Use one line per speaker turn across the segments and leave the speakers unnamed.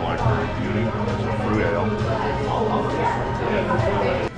Blackberry Beauty. It's a fruit ale.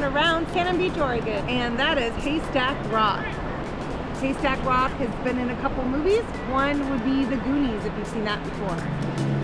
Rambling around Cannon Beach, Oregon, and that is Haystack Rock. Haystack Rock has been in a couple movies. One would be The Goonies, if you've seen that before.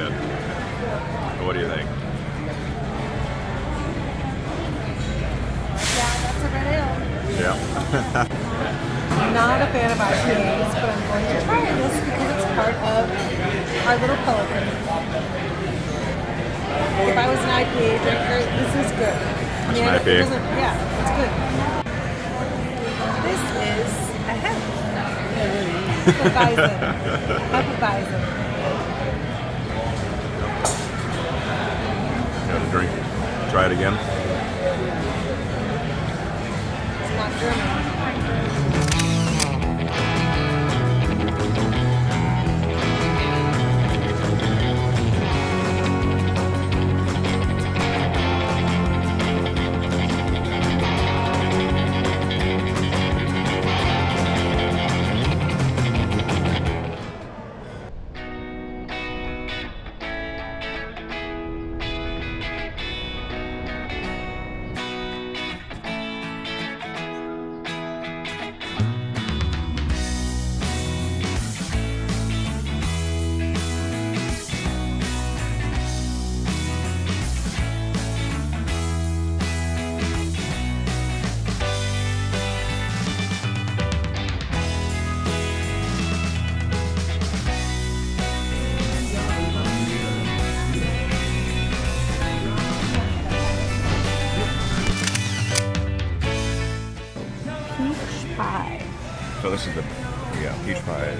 Said. What do you think?
Yeah, that's a red ale.
Yeah.
I'm not a fan of IPAs, but I'm going to try this because it's part of our little pelican. If I was an IPA drinker, this is good. I
It's
mean,
an
it
IPA.
doesn't- Yeah, it's good. This is a hemp. Hefeweizen. Hefeweizen.
Try it again. Peach pie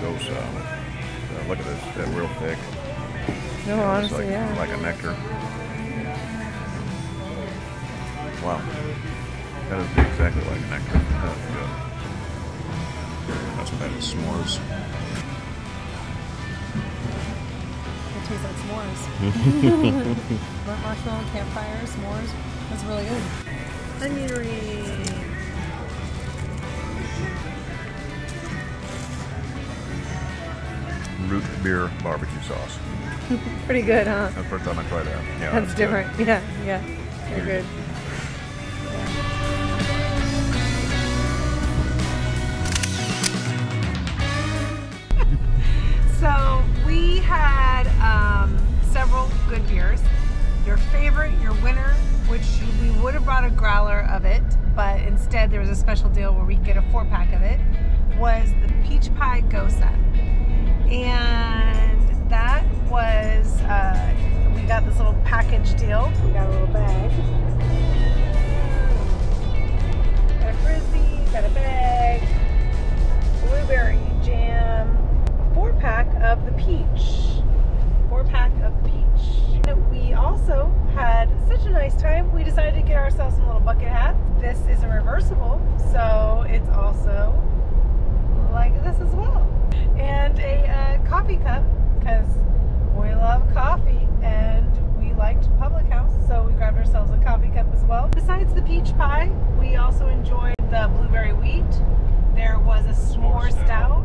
goes. Um, uh, look at this, they're real thick.
No,
It's
honestly,
like,
yeah.
like a nectar. Wow, that is exactly like a nectar. That's good. That's what that is. S'mores.
It tastes like s'mores. Burnt marshmallow, campfire, s'mores. That's really good. Onion ring.
Beer barbecue sauce.
Pretty good, huh?
That's the first time I tried that. Yeah,
That's
good.
different. Yeah, yeah. They're good. So we had um, several good beers. Your favorite, your winner, which we would have brought a growler of it, but instead there was a special deal where we could get a four pack of it, was the Peach Pie Gose. And that was, uh, we got this little package deal. We got a little bag. A s'more stout